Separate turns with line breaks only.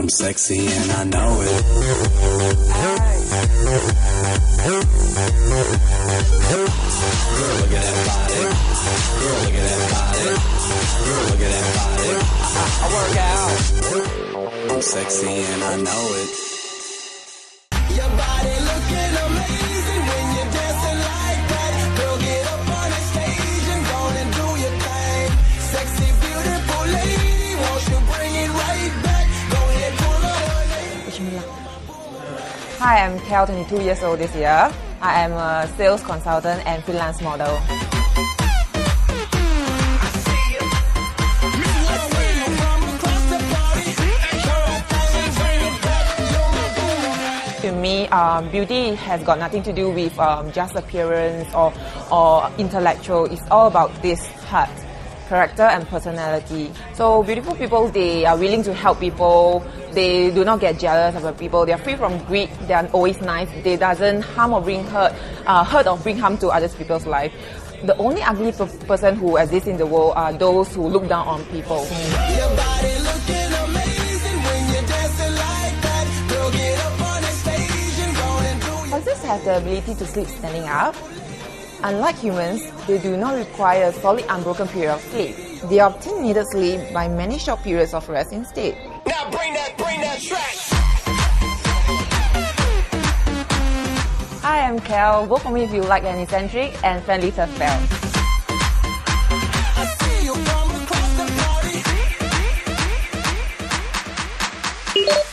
I'm sexy and I know it. Girl, look at that body. Girl, look at that body. Girl, look at that body. I, work out. I'm sexy and I know it.
Hi, I'm Kyelle, 22 years old this year. I am a sales consultant and freelance model. To me, um, beauty has got nothing to do with um, just appearance or, or intellectual. It's all about this heart, character, and personality. So beautiful people, they are willing to help people. They do not get jealous of the people. They are free from greed. They are always nice. They doesn't harm or bring hurt, uh, hurt or bring harm to other people's life. The only ugly per- person who exists in the world are those who look down on people.
Your body looking amazing when you're dancing like that. Girl, get up on the stage and go and do your
Horses have the ability to sleep standing up. Unlike humans, they do not require a solid unbroken period of sleep. They obtain needed sleep by many short periods of rest instead.
Now bring that, bring that track!
Hi, I'm Kyelle. Vote for me if you like an eccentric and friendly Turf Belle. you